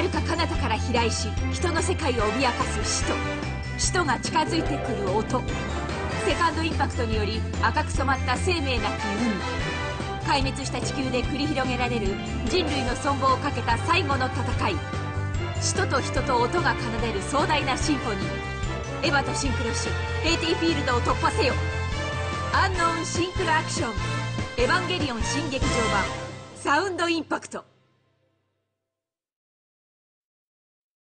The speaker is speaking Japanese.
遥か彼方から飛来し人の世界を脅かす死と死とが近づいてくる音。セカンドインパクトにより赤く染まった生命なき海壊滅した地球で繰り広げられる人類の存亡をかけた最後の戦い。使徒と人と音が奏でる壮大なシンフォニー。エヴァとシンクロしヘイティフィールドを突破せよ。アンノーンシンクロアクション。エヴァンゲリオン新劇場版。サウンドインパクト。